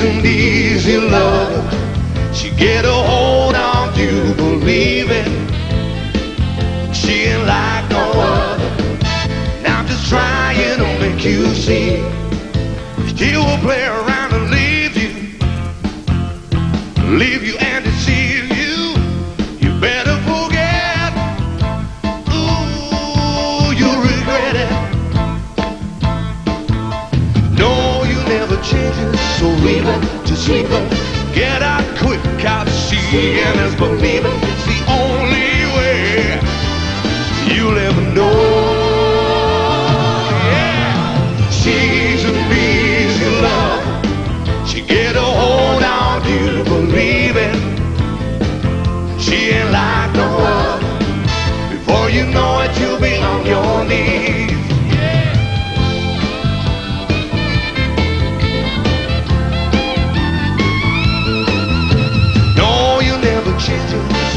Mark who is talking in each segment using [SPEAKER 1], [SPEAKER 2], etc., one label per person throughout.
[SPEAKER 1] an easy lover. She get a hold on you, believe it. She ain't like no other. Now I'm just trying to make you see. She will play around never change so leave it, just it. Get out quick, out see and just believe it. It's the only way you'll ever know.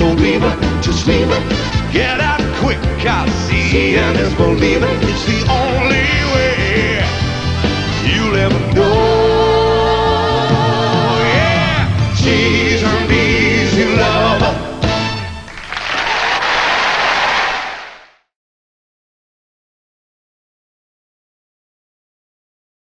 [SPEAKER 1] Leave it, just leave it. Get out quick, I see, and just believe it. It's the only